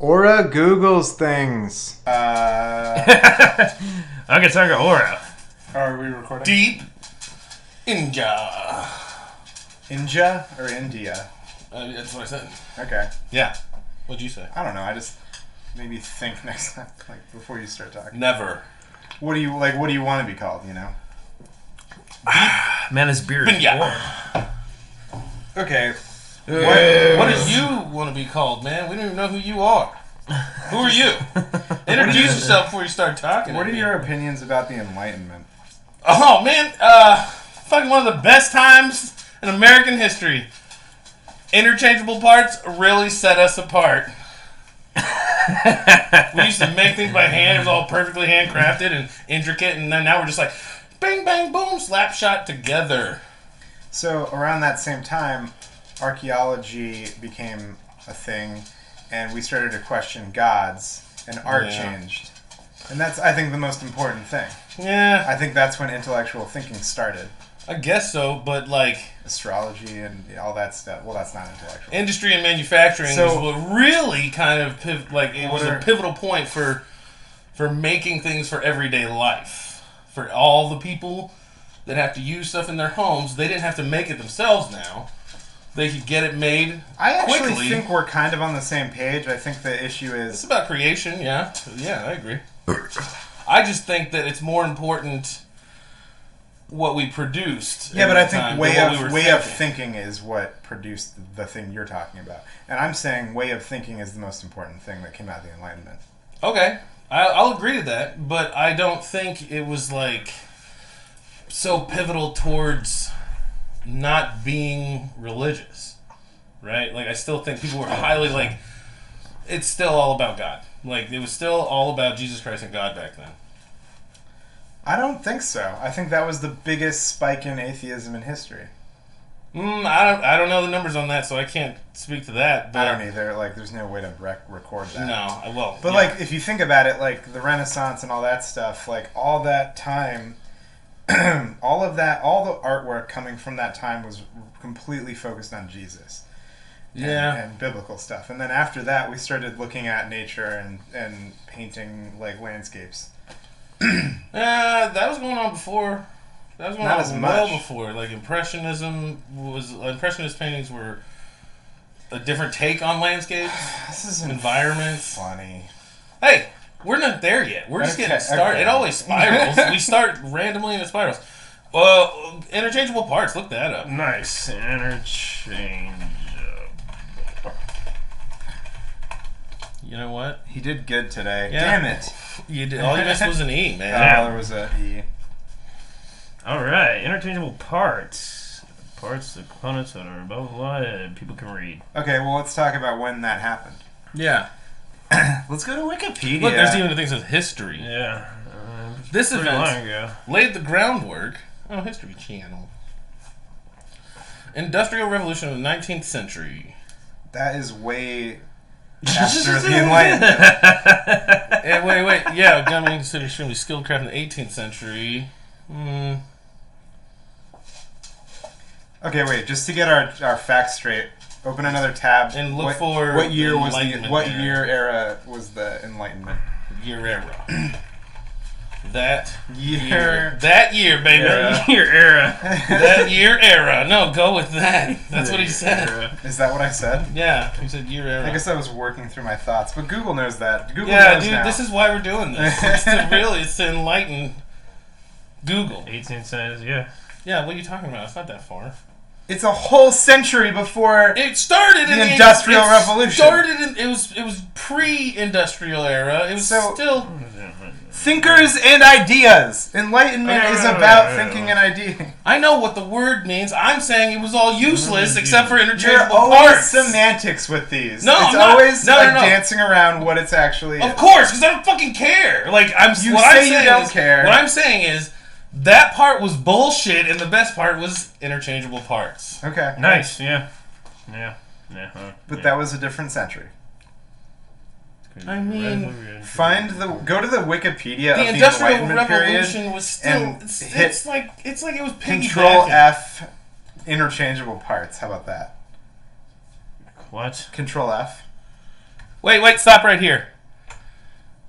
Ora Googles things. Uh, I can talk aura. are we recording? Deep Inja. India or India? Uh, that's what I said. Okay. Yeah. What'd you say? I don't know. I just maybe think next time, like before you start talking. Never. What do you like? What do you want to be called? You know? Man, this beer is Yeah. warm. Okay. What, what do you want to be called, man? We don't even know who you are. Who are you? Introduce yourself before you start talking. What are your opinions about the Enlightenment? Oh man, uh, fucking one of the best times in American history. Interchangeable parts really set us apart. we used to make things by hand. It was all perfectly handcrafted and intricate, and then now we're just like, bang, bang, boom, slap shot together. So around that same time, archaeology became a thing, and we started to question gods, and art Yeah. changed. And that's, I think, the most important thing. Yeah, I think that's when intellectual thinking started. I guess so, but like Astrology and all that stuff. Well, that's not intellectual. industry and manufacturing So- is what really kind of piv- like it was What a pivotal point for for making things for everyday life for all the people that have to use stuff in their homes they didn't have to make it themselves now they could get it made I actually quickly think we're kind of on the same page. I think the issue is it's about creation yeah yeah i agree i just think that it's more important what we produced yeah, but I think way of we way of thinking. thinking is what produced the thing you're talking about, and I'm saying way of thinking is the most important thing that came out of the Enlightenment. Okay, I, I'll agree to that, but I don't think it was like so pivotal towards not being religious, right? Like I still think people were highly like it's still all about God. Like it was still all about Jesus Christ and God back then. I don't think so. I think that was the biggest spike in atheism in history. Mm, I don't I don't know the numbers on that, so I can't speak to that. But I don't either. Like, there's no way to rec- record that. No, I well, But yeah. like, if you think about it, like the Renaissance and all that stuff, like all that time, all of that, all the artwork coming from that time was completely focused on Jesus. and- yeah, and, biblical stuff. And then after that, we started looking at nature and and painting like landscapes. Uh, that was going on before. That was going Not on well much. before. Like impressionism was impressionist paintings were a different take on landscapes, This is environments. funny. Hey, we're not there yet. We're just Okay, getting started. okay. It always spirals. we start randomly and it spirals. Well, interchangeable parts. Look that up. Nice. interchangeable. You know what? He did good today. Yeah. Damn it! You did. All you missed was an E, man. Oh, there was a E. All right. Interchangeable parts. Parts, the components that are blah blah blah. People can read. Okay, well let's talk about when that happened. Yeah. Let's go to Wikipedia. Look, there's even the things with history. Yeah. Uh, This pretty event long ago. laid the groundwork. Oh, History Channel. Industrial Revolution of the 19th century. that is way after the Enlightenment. Eh, wait, wait. Yeah, gunmen considered extremely skilled craft in the 18th century. Hmm. Okay, wait. Just to get our, our facts straight, open another tab And look what, for what year was the Enlightenment what era. year era was the Enlightenment? Year era. that Year. year. That year, baby. Era. Your era. that year era. No, go with that. That's what he said. Era. Is that what I said? Yeah, he said year era. I guess I was working through my thoughts, but Google knows that. Google yeah, knows dude, now. this is why we're doing this. It's to really, it's to enlighten Google. 18 cents. Yeah. Yeah, what are you talking about? It's not that far. It's a whole century before. It started in The the Industrial it Revolution. Started in it was it was pre-industrial era. It was So- still Thinkers and ideas. Enlightenment Okay, is about thinking and idea. I know what the word means. I'm saying it was all useless mm-hmm. except for You're interchangeable always parts. semantics with these. No, it's I'm not. always like dancing around what it's actually. Of is. course, because I don't fucking care. Like I'm You what say I'm saying you don't is, care. What I'm saying is that part was bullshit, and the best part was interchangeable parts. Okay. Nice. Yeah. Yeah. Yeah. huh, But yeah. that was a different century. I mean, Find the go to the Wikipedia The of the Industrial Enlightenment Revolution period. was still. and It's, hit it's like it's like it was Control piggybacking. F, interchangeable parts. How about that? What? Control F. Wait, wait, stop right here.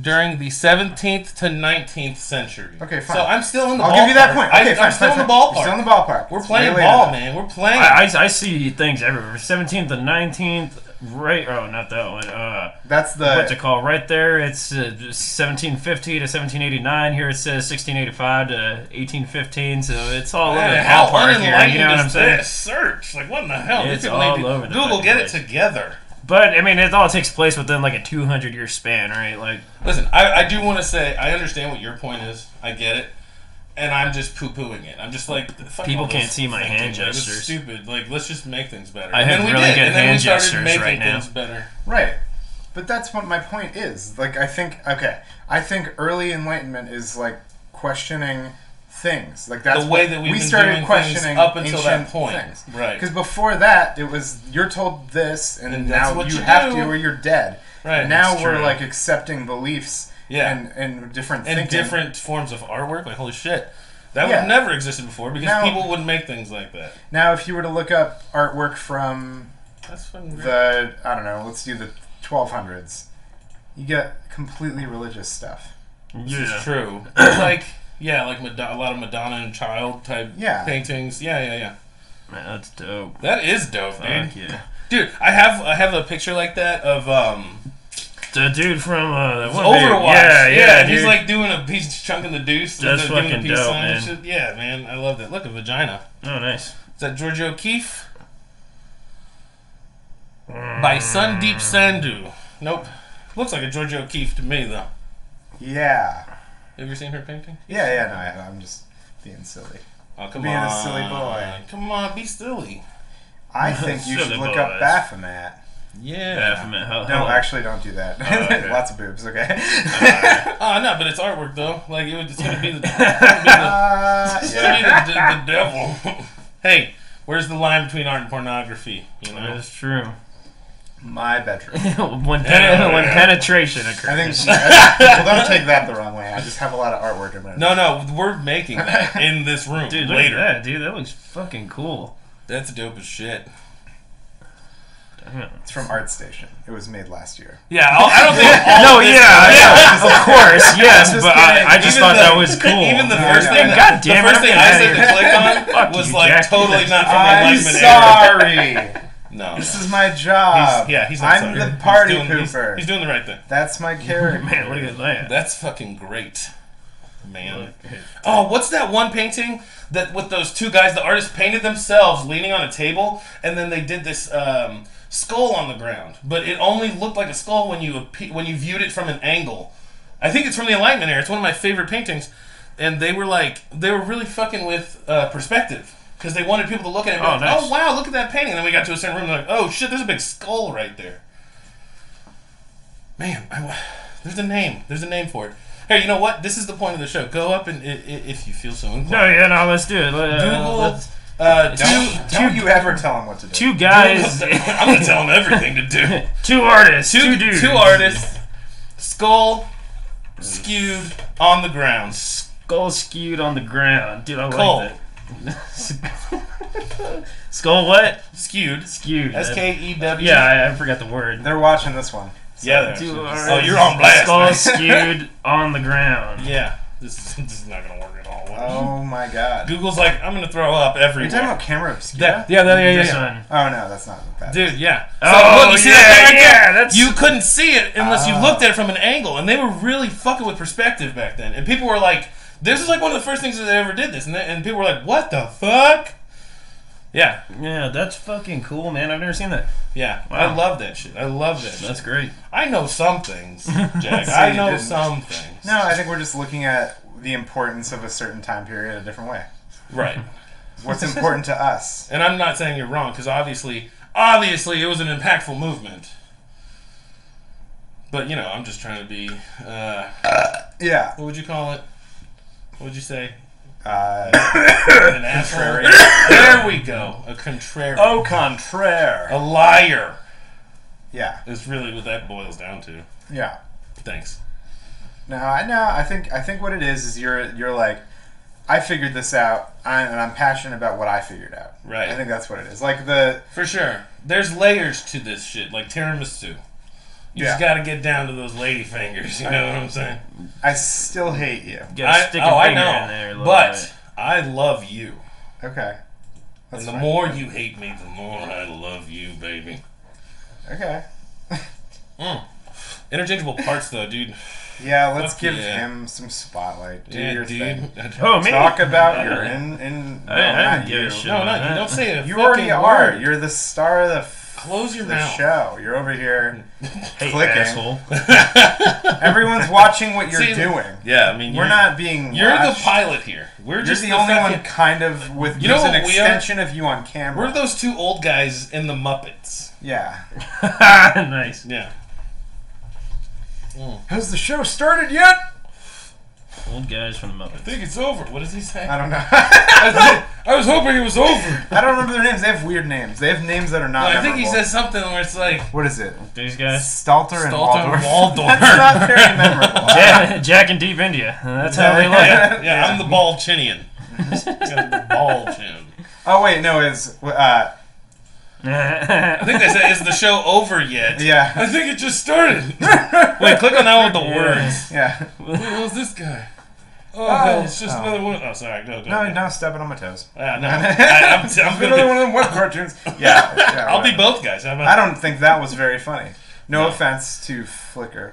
During the 17th to 19th century. Okay, fine. So I'm still in the I'll ballpark. give you that point. Okay, I, fine, I'm still fine, in the fine. ballpark. You're still in the ballpark. We're playing way ball, than- man. We're playing. I, I, I see things everywhere. 17th to 19th, right? Oh, not that one. Uh, That's the. what's it called? Right there, it's uh, 1750 to 1789. Here it says 1685 to 1815. So it's all over the Man, how ballpark here. You know what I'm saying? search? Like, what in the hell? It's These people all over the Google, fucking get it together. But I mean, it all takes place within like a 200 year span, right? Like, Listen, I, I do want to say I understand what your point is. I get it, and I'm just poo pooing it. I'm just like fuck People can't see my thinking. hand Like, it's gestures. stupid. Like let's just make things better. I And have then we really did, good and then hand we started gestures making right now. things better. Right. But that's what my point is. Like, I think, okay, I think early enlightenment is like questioning things. Like, that's The way that we've we been started doing questioning up until that point. things. Right. Because before that, it was you're told this, and, And now what you, you have to, or you're dead. Right. now It's we're true. like accepting beliefs Yeah. and, and different and thinking. different forms of artwork. Like holy shit, that Yeah. would never existed before because Now- people wouldn't make things like that. Now, if you were to look up artwork from That's the, I don't know, let's do the 1200s, you get completely religious stuff. This yeah. is true. Like yeah, like Madonna, a lot of Madonna and child type Yeah. paintings. Yeah, yeah, yeah. Man, that's dope. That is dope, man. Fuck yeah. Dude, I have I have a picture like that of um The dude from uh, that Overwatch. Dude. Yeah, yeah, and he's like doing a piece chunking the deuce. and That's then doing fucking the peace dope, man. shit. Yeah, man, I love that. Look, a vagina. oh, nice. Is that Georgia O'Keeffe? By Sundeep Sandhu. Nope. Looks like a Georgia O'Keeffe to me, though. Yeah. Have you seen her painting? Yeah, yeah, no, I, I'm just being silly. Oh, come Being a silly boy. Come on, be silly. I think you should look boys. up Baphomet. Yeah. Baphomet. How, No, how- actually, don't do that. Oh, okay. Lots of boobs, okay? Oh, no, but it's artwork, though. Like, it, it's going to be the, Uh, devil. hey, where's the line between art and pornography? You know? That's true. My bedroom. when, pen- when penetration I occurs. think. well, don't take that the wrong way. I just have a lot of artwork in there. No, no, we're making that in this room Dude, look later. at that, dude. That looks fucking cool. That's dope as shit. Damn. It's from ArtStation. It was made last year. Yeah, I'll, I don't think No, of this- yeah, yeah, of course, yes, but. I, I just Even thought the- that was cool. Even the first no, thing, no. God the damn it, first I'm thing I said to here. click on was like Jack. totally not from I'm Enlightenment era. sorry. No, this no. is my job. He's, yeah, he's not I'm sorry. the party he's doing, he's- pooper. He's, doing the right thing. That's my character. Man, look at that. That's fucking great, man. Oh, what's that one painting that with those two guys? The artist painted themselves leaning on a table, and then they did this um, skull on the ground. But it only looked like a skull when you when you viewed it from an angle. I think it's from the Enlightenment era. It's one of my favorite paintings, and they were like they were really fucking with uh, perspective because they wanted people to look at it. And Oh, like, nice. oh wow, look at that painting. And then we got to a certain room, and like, oh shit, there's a big skull right there. Man, I, there's a name. There's a name for it. Hey, you know what? This is the point of the show. Go up and if you feel so inclined. No, yeah, no, let's do it. Let- uh, Google let's- uh, Don't, two, don't you ever tell him what to do. two guys, I'm gonna tell them everything to do. two artists, two, Two, dudes, two artists, skull skewed on the ground. skull skewed on the ground. Dude, I Cole. like that. skull what? Skewed. Skewed. S K E W. Yeah, I, I forgot the word. They're watching this one. Yeah. they're Two actually- artists, Oh, you're on blast. Skull man. skewed on the ground. Yeah. This is, this is not gonna work at all. Oh my god. Google's like, I'm gonna throw up Are you everywhere. talking about camera obscura? That- yeah, yeah, yeah, yeah. Oh no, that's not that. Dude, yeah. So, Oh, look, you see yeah, that thing yeah, that's- You couldn't see it unless you Ah. looked at it from an angle, and they were really fucking with perspective back then. And people were like, "This is like one of the first things that they ever did this," and, they, and people were like, "What the fuck?" Yeah, Yeah, that's fucking cool, man. I've never seen that. yeah. Wow. I love that shit. I love that. That's shit. great. I know some things, Jack. So I know didn't. some things. No, I think we're just looking at the importance of a certain time period a different way. Right. What's important to us? And I'm not saying you're wrong because obviously, obviously, it was an impactful movement. But you know, I'm just trying to be. Uh, Yeah. what would you call it? What would you say? Uh, An asshole. There we go. A contrarian. au contraire. A liar Yeah. is really what that boils down to. Yeah. Thanks. No, I know. I think I think what it is is you're you're like, I figured this out, I, and I'm passionate about what I figured out. Right. I think that's what it is. Like the For sure. There's layers to this shit, like tiramisu. You Yeah. just got to get down to those lady fingers. You know what I'm saying? I still hate you. Gotta I, stick oh, a I finger know. in there. a but bit. I love you. Okay. That's and the fine. more you hate me, the more I love you, baby. Okay. Hmm. Interchangeable parts, though, dude. Yeah, let's Fuck give yeah. him some spotlight. Do yeah, your dude. thing. Oh, oh, me? Talk about your in in. I- no, I not didn't you. No, no, you don't say a You fucking already are. You're the star of the f- Close your the mouth. show. You're over here. Hey, clicking. asshole. Everyone's watching what you're See, doing. Yeah, I mean, We're not being. You're watched. the pilot here. We're You're just the only fucking- one kind of with You know an what we are? extension of you on camera. We're those two old guys in the Muppets. yeah. nice. Yeah. Mm. Has the show started yet? Old guys from the I think it's over. What does he say? I don't know. I, I was hoping it was over. I don't remember their names. They have weird names. They have names that are not. I think he memorable. says something where it's like What is it? These guys. Statler and Statler and Waldorf. Waldorf. That's not very memorable. Jack, Jack and Deep India. That's how they look. yeah, yeah, I'm the ball chinian. The ball chin. Oh wait, no, it's uh, I think they said, "Is the show over yet?" yeah, I think it just started. Wait, click on that one with the words. yeah. Wait, who's this guy? Oh, Oh. hell, it's just Oh. another one. Oh, sorry. Go, go. No, go. no, stepping on my toes. Yeah, no. I, I'm, I'm gonna Another be, one of them web cartoons. Yeah, yeah I'll be both guys. How about I don't think that was very funny. No, No. offense to Flickr.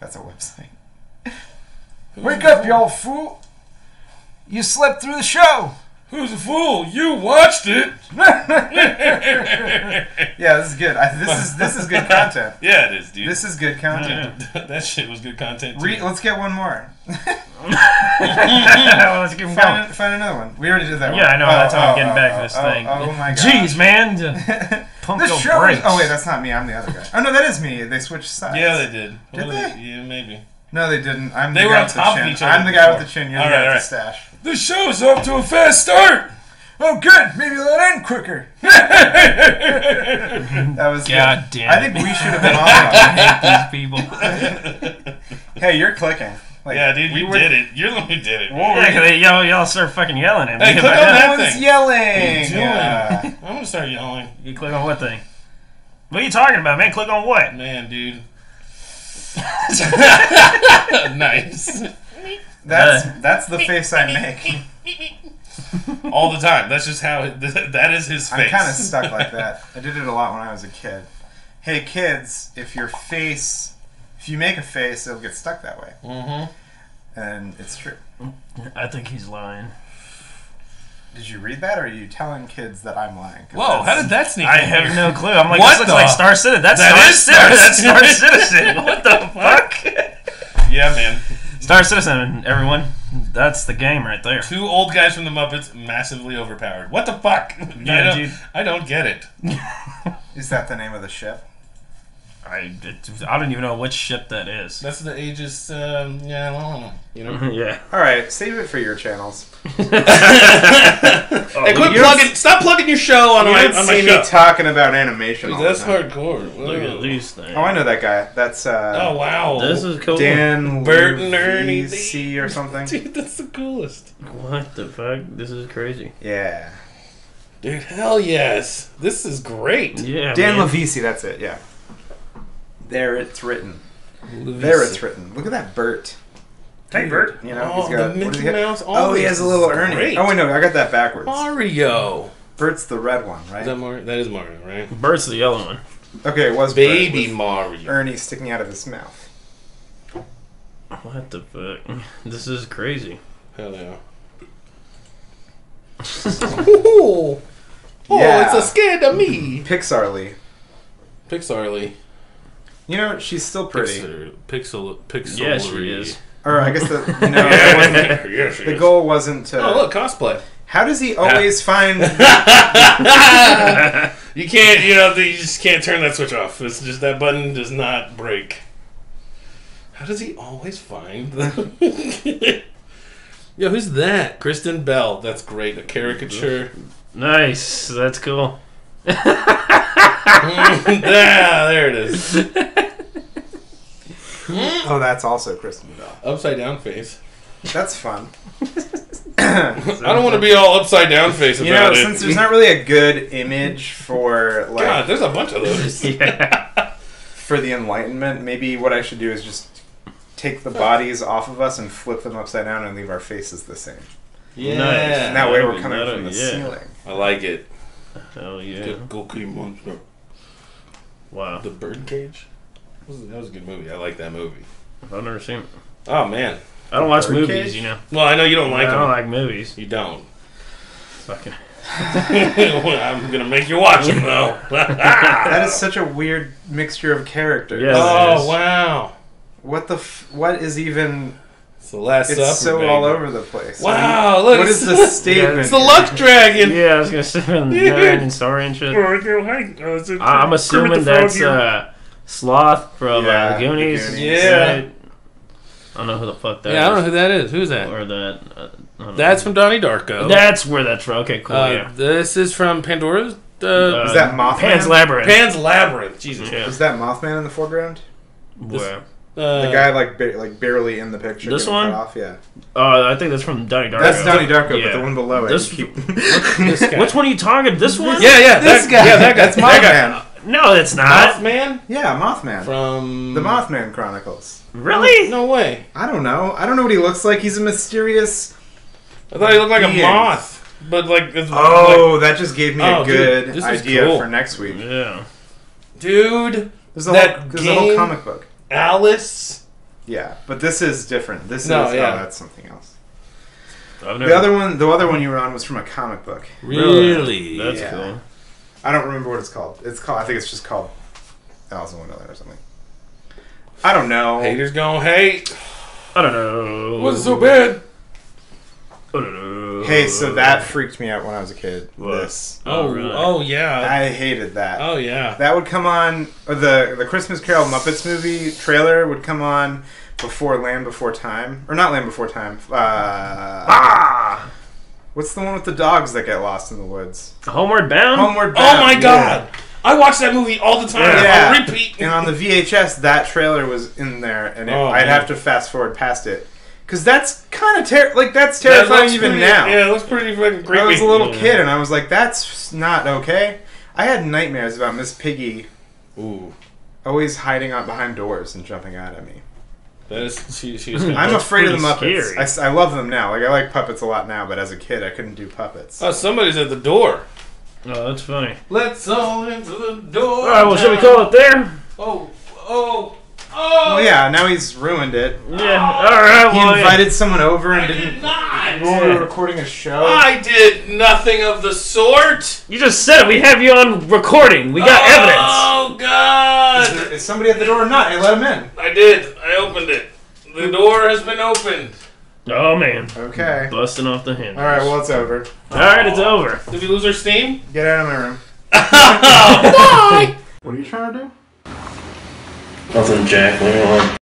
That's a website. Wake up, y'all fool! You slept through the show. Who's a fool? You watched it. Yeah, this is good. I, this is this is good content. yeah, it is, dude. This is good content. that shit was good content. Too. Re- let's get one more. Let's keep 'em going. Find, find another one. We already did that one. Yeah, I know. Oh, that's how I'm oh, getting oh, back to oh, this oh, thing. Oh, oh my god. Jeez, man. to Pump This your show brakes. Oh, wait, that's not me. I'm the other guy. Oh, no, that is me. They switched sides. yeah, they did. Did What they? are Yeah, maybe. No, they didn't. I'm They the were guy on with the top of chin. each other I'm the guy with the chin. You're All the guy right, with the stash. The show's off to a fast start. Oh, good. Maybe it'll end quicker. That was God good. damn I think we should have been on. I hate these people. hey, you're clicking. Like, yeah, dude, we you were- did it. You're the one who did it. Whoa, Yeah, 'cause they, y'all, y'all start fucking yelling at me. Hey, click on that. that. Everyone's thing. yelling. What are you doing? Yeah. I'm gonna start yelling, You click on what thing? What are you talking about, man? Click on what? man, dude. nice. That's Uh. that's the face I make. All the time. That's just how. It, that is his face. I'm kind of stuck like that. I did it a lot when I was a kid. Hey kids, if your face, if you make a face, it'll get stuck that way, Mm-hmm. and it's true. I think he's lying. Did you read that, or are you telling kids that I'm lying? Whoa! How did that sneak? I in have here? no clue. I'm like, What this looks the- like Star Citizen. That's That Star is Citizen. Star That's Star Citizen. Citizen. What the fuck? Yeah, man. Star Citizen, everyone. That's the game right there. Two old guys from the Muppets, massively overpowered. What the fuck? I, don't, dude. I don't get it. Is that the name of the ship? I, it, I don't even know which ship that is. That's the Aegis. Um, yeah, I don't know. You know. yeah. All right, save it for your channels. Hey, quit plugging! Stop plugging your show on You my don't on see my show. me talking about animation. all That's the time. hardcore. Look at these things. Oh, I know that guy. That's uh, Oh wow. This is cool. Dan Bert and Ernie. C or something. Dude, that's the coolest. What the fuck? This is crazy. Yeah, Dude, hell yes. This is great. Yeah. Dan man. Levisi. That's it. Yeah. There it's written. There it's written. Look at that Bert. Hey, Bert. You know, Oh, he's got. the what does Mickey he? Mouse. Oh, he has a is little Ernie. great. Oh wait, no, I got that backwards. Mario. Bert's the red one, right? Is that Mario? That is Mario, right? Bert's the yellow one. okay, it was Baby Bert with Mario. Ernie sticking out of his mouth. What the fuck? This is crazy. Hell yeah. oh, oh Yeah. it's a scared of me. Pixarly. Pixarly. You know, she's still pretty. Pixar, pixel, pixel. Yeah, she is. Or I guess the you know it wasn't, yeah, the is. goal wasn't to. Oh look, cosplay. How does he always find? you can't, you know, you just can't turn that switch off. It's just that button does not break. How does he always find the? Yo, who's that? Kristen Bell. That's great. A caricature. Nice. That's cool. yeah, there it is. Mm. oh, that's also Kristen Bell. Upside down face. That's fun. I don't want to be all upside down face You know, it. since there's not really a good image for like God, there's a bunch of those. yeah. for the Enlightenment, maybe what I should do is just take the bodies off of us and flip them upside down and leave our faces the same. Yeah. Nice. And that way we're be- coming that'd from the yeah. ceiling. I like it. Hell yeah. Good Cookie Monster. Wow. The Birdcage. That was, that was a good movie. I like that movie. I've never seen it. Oh man. I don't watch Birdcage? movies, you know. Well, I know you don't like I don't them. like movies. You don't. Fucking. I'm gonna make you watch them though. That is such a weird mixture of characters. Yeah. oh it is. wow. What the? F- what is even? It's the last It's supper. so baby. all over the place. Wow, look. What it's is the statement? It's the Luck Dragon. Yeah, I was gonna say from the Neverending Story and shit. I- I'm assuming that's uh, Sloth from Yeah, uh, the Goonies. Goonies. Yeah. right? I don't know who the fuck that Yeah, I don't know who that is. Who's that? Or that. Uh, That's know. from Donnie Darko. That's where that's from. Okay, cool. Uh, yeah. This is from Pandora's. Uh, Uh, Is that Mothman? Pan's Labyrinth. Pan's Labyrinth. Jesus. Yeah. Is that Mothman in the foreground? Where? Uh, The guy like ba- like barely in the picture. This one? cut Off. Yeah. Uh, I think that's from Donnie Darko. That's Donnie Darko, Yeah. but the one below it. This- you keep- this guy. Which one are you talking? This one? Yeah, yeah. This that, guy. Yeah, that guy. That's that Mothman. No, it's not. Mothman Yeah, Mothman. from the Mothman Chronicles. Really? Oh, no way. I don't know. I don't know what he looks like. He's a mysterious. I thought he looked like a moth, but like. It's Oh, that just gave me Oh, a good this is idea cool. for next week. Yeah. dude, There's a That whole, there's a whole game- comic book. Alice. Yeah, but this is different. This No, is oh, yeah. oh, that's something else. Never. The other one, the other one you were on was from a comic book. Really? That's Yeah. cool. I don't remember what it's called. It's called. I think it's just called Alice in Wonderland or something. I don't know. Haters gonna hate. I don't know. What's so bad? I don't know. Hey, so that freaked me out when I was a kid. What? This. Oh, really? oh yeah. I hated that. Oh yeah. That would come on, or the the Christmas Carol Muppets movie trailer would come on before Land Before Time, or not Land Before Time. Uh, Ah! What's the one with the dogs that get lost in the woods? Homeward Bound? Homeward oh Bound. Oh Bound. my yeah. god. I watch that movie all the time Yeah. on repeat. And on the VHS, that trailer was in there, and it, Oh, I'd man. have to fast forward past it because that's kind of ter- like that's terrifying looks even pretty- now. Yeah, it looks pretty fucking creepy. I was a little Yeah. kid, and I was like, "That's not okay." I had nightmares about Miss Piggy Ooh, always hiding out behind doors and jumping out at me. That is she. She. I'm afraid of the Muppets. I, I s- I, love them now. Like I like puppets a lot now, but as a kid, I couldn't do puppets. Oh, somebody's at the door. Oh, that's funny. Let's all into the door. Alright, well, should we call it there? Oh, oh, oh. well, yeah. Now he's ruined it. Yeah. Alright, He well. yeah. invited someone over I and did didn't. We were recording a show. I did nothing of the sort. You just said it. We have you on recording. We got oh, evidence. Oh Is, God! there, is somebody at the door or not? I let him in. I did. I opened it. The door has been opened. Oh, man. Okay. Busting off the hinges. All right. Well, it's over. Alright, it's oh. over. Did we lose our steam? Get out of my room. Bye. What are you trying to do? Nothing, Jack. Leave me alone.